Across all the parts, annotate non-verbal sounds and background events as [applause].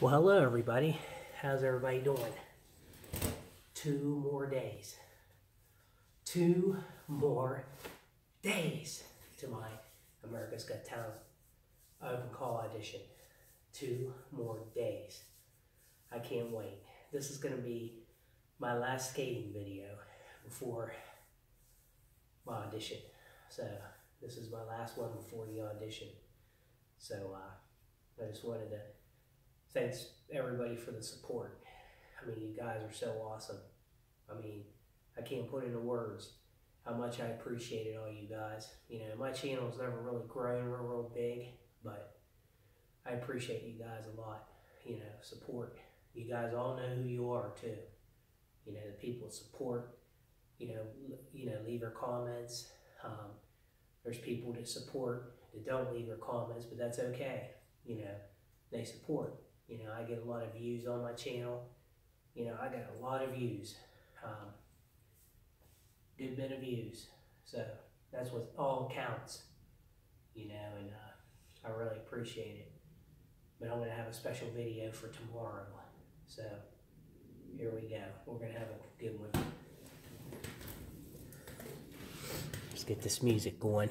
Well, hello everybody. How's everybody doing? Two more days. Two more days to my America's Got Talent open call audition. Two more days. I can't wait. This is going to be my last skating video before my audition. So, this is my last one before the audition. So, uh, I just wanted to thanks everybody for the support. I mean, you guys are so awesome. I mean, I can't put into words how much I appreciated all you guys. You know, my channel's never really grown real, real big, but I appreciate you guys a lot. You know, support. You guys all know who you are too. You know, the people support. You know, you know, leave your comments. Um, there's people that support that don't leave their comments, but that's okay. You know, they support. You know, I get a lot of views on my channel. You know, I got a lot of views. Um, good bit of views. So that's what all counts. You know, and uh, I really appreciate it. But I'm going to have a special video for tomorrow. So here we go. We're going to have a good one. Let's get this music going.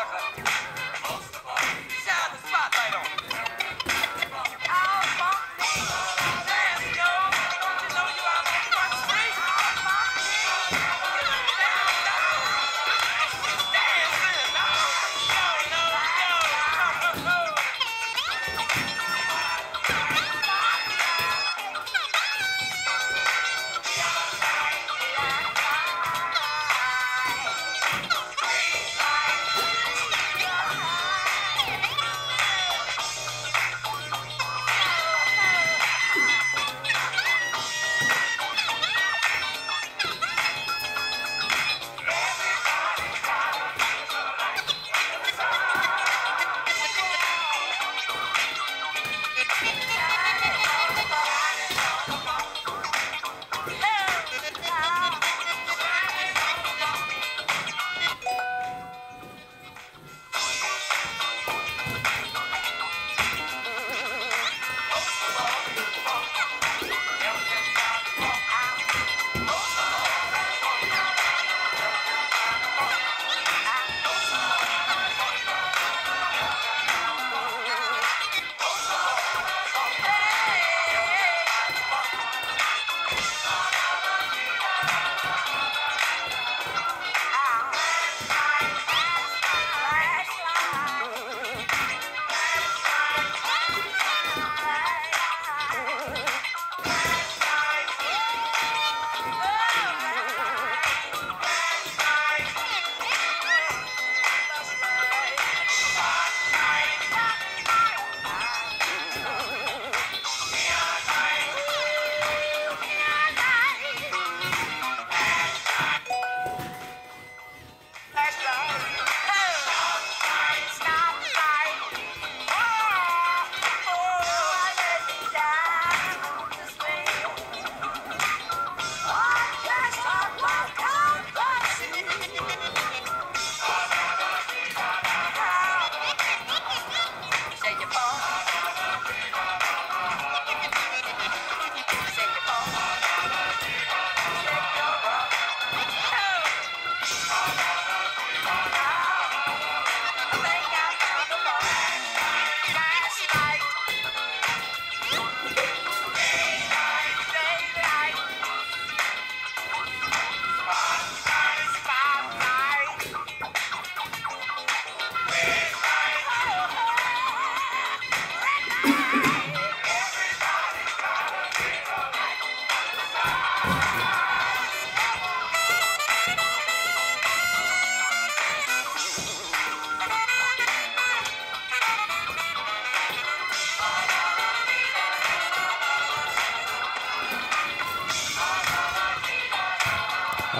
sucker. Shine the spotlight on me.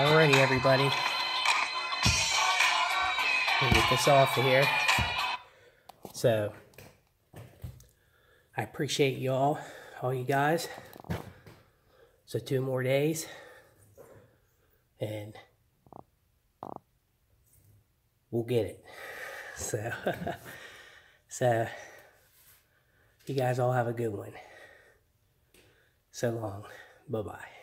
Alrighty, everybody. We'll get this off of here. So, I appreciate y'all, all you guys. So, two more days. And we'll get it. So, [laughs] so, you guys all have a good one. So long. Bye bye.